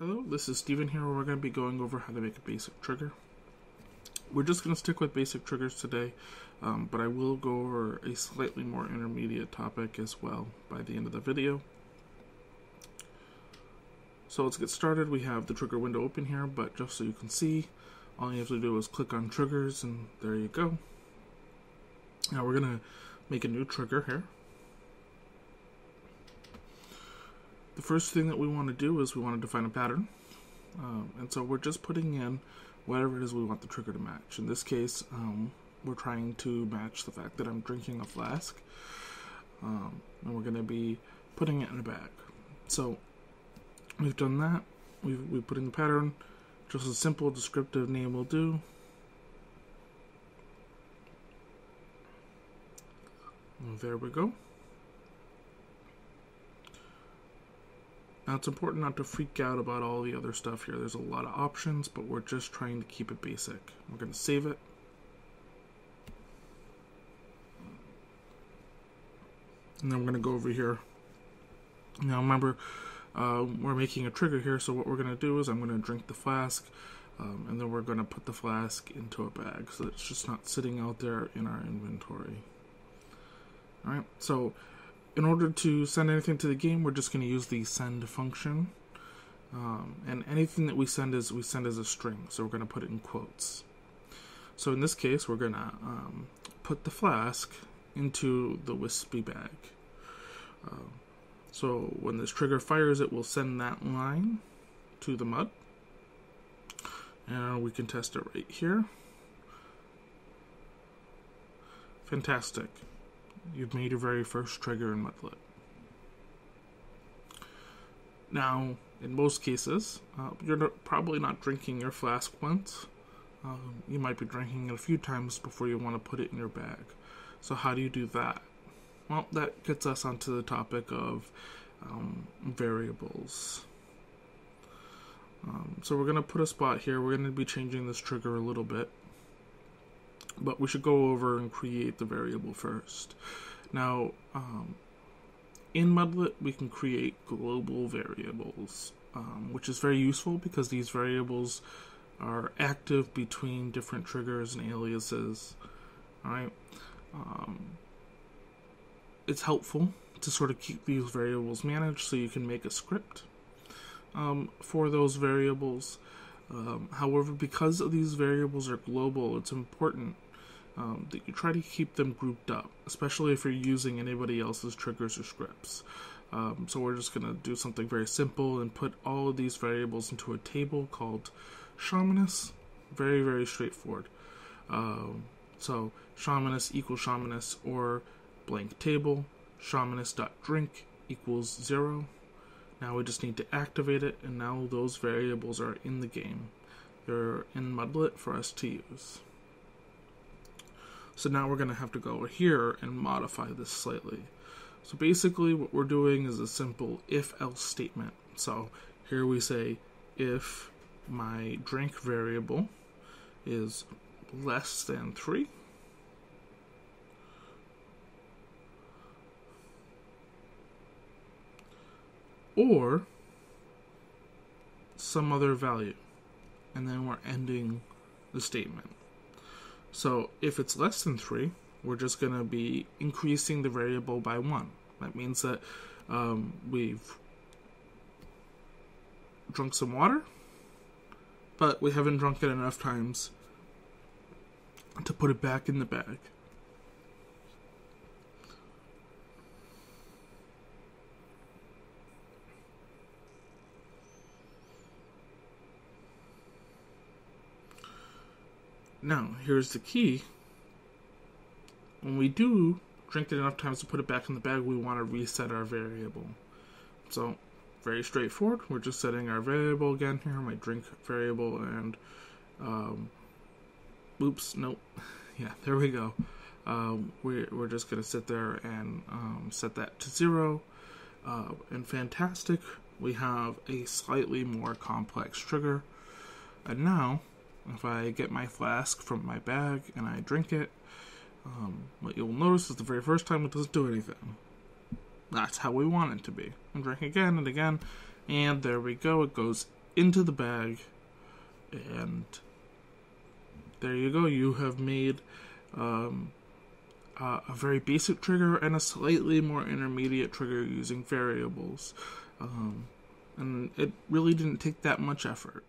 Hello, this is Steven here. We're going to be going over how to make a basic trigger. We're just going to stick with basic triggers today, um, but I will go over a slightly more intermediate topic as well by the end of the video. So let's get started. We have the trigger window open here, but just so you can see, all you have to do is click on triggers and there you go. Now we're going to make a new trigger here. The first thing that we want to do is we want to define a pattern. Um, and so we're just putting in whatever it is we want the trigger to match. In this case, um, we're trying to match the fact that I'm drinking a flask. Um, and we're going to be putting it in a bag. So we've done that. We've, we put in the pattern. Just a simple descriptive name will do. There we go. Now it's important not to freak out about all the other stuff here. There's a lot of options, but we're just trying to keep it basic. We're going to save it. And then we're going to go over here. Now remember, uh, we're making a trigger here, so what we're going to do is I'm going to drink the flask, um, and then we're going to put the flask into a bag, so it's just not sitting out there in our inventory. Alright, so in order to send anything to the game, we're just going to use the send function. Um, and anything that we send is we send as a string, so we're going to put it in quotes. So in this case, we're going to um, put the flask into the wispy bag. Uh, so when this trigger fires, it will send that line to the mud. And we can test it right here. Fantastic you've made your very first trigger in Mudlet. Now, in most cases, uh, you're not, probably not drinking your flask once. Um, you might be drinking it a few times before you want to put it in your bag. So, how do you do that? Well, that gets us onto the topic of um, variables. Um, so, we're going to put a spot here. We're going to be changing this trigger a little bit but we should go over and create the variable first. Now, um, in Mudlet, we can create global variables, um, which is very useful because these variables are active between different triggers and aliases. All right, um, it's helpful to sort of keep these variables managed so you can make a script um, for those variables. Um, however, because these variables are global, it's important um, that you try to keep them grouped up, especially if you're using anybody else's triggers or scripts. Um, so we're just going to do something very simple and put all of these variables into a table called shamaness. Very, very straightforward. Um, so shamaness equals shamaness or blank table, shamaness.drink equals zero. Now we just need to activate it, and now those variables are in the game. They're in Mudlet for us to use. So now we're going to have to go here and modify this slightly. So basically what we're doing is a simple if-else statement. So here we say if my drink variable is less than 3, or some other value. And then we're ending the statement. So if it's less than 3, we're just going to be increasing the variable by 1. That means that um, we've drunk some water, but we haven't drunk it enough times to put it back in the bag. Now, here's the key. When we do drink it enough times to put it back in the bag, we want to reset our variable. So, very straightforward. We're just setting our variable again here, my drink variable, and, um, oops, nope. yeah, there we go. Um, we're, we're just going to sit there and um, set that to zero. Uh, and fantastic, we have a slightly more complex trigger. And now, if I get my flask from my bag and I drink it, um, what you'll notice is the very first time it doesn't do anything. That's how we want it to be. And drink again and again, and there we go. It goes into the bag, and there you go. You have made um, uh, a very basic trigger and a slightly more intermediate trigger using variables. Um, and it really didn't take that much effort.